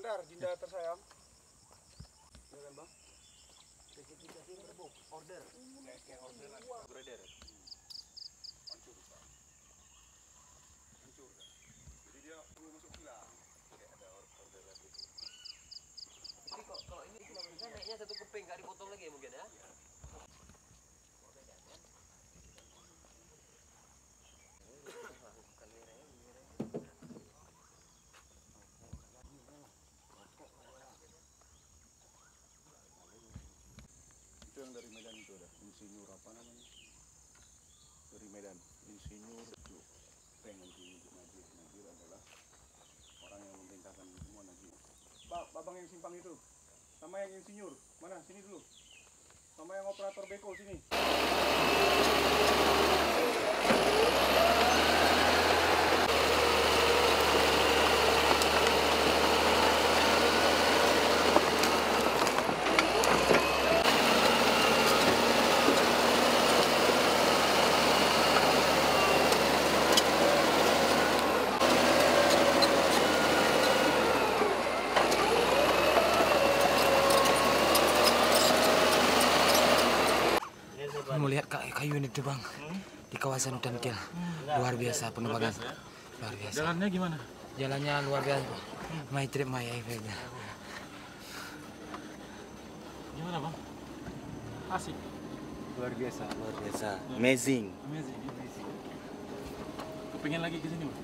Nandar, Dinda tersayang. Ya kan, Bang? spesifikasi order. Kayak order lah. Order. Hancur, Kak. Hancur, Kak. Jadi dia perlu masuk kilang. Kayak ada or- order lagi. Tapi kok kalau ini kan naiknya satu keping nggak dipotong lagi ya mungkin ya? Itu yang dari Medan itu ada. Insinyur apa namanya? Dari Medan. Insinyur itu. Peng nanti Najib. Najib adalah orang yang memerintahkan semua Najib. Pak, babang yang simpang itu. Sama yang insinyur. Mana? Sini dulu. Sama yang operator beko sini. Kayu, kayu ini tuh bang di kawasan hutan kill luar biasa penerbangan luar biasa Jalannya gimana? jalannya luar biasa Bang. my trip my efeknya Gimana bang? Asik. luar biasa luar biasa amazing Amazing. Kepingin lagi ke sini bang?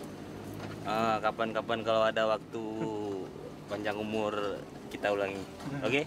Ah, kapan-kapan kalau ada waktu panjang umur kita ulangi. Oke?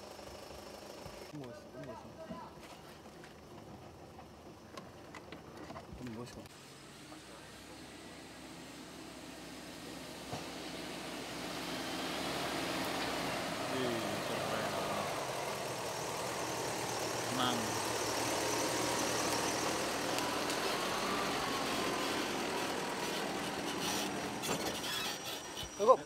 Um osso, um osso. Um osso. Mango. 이거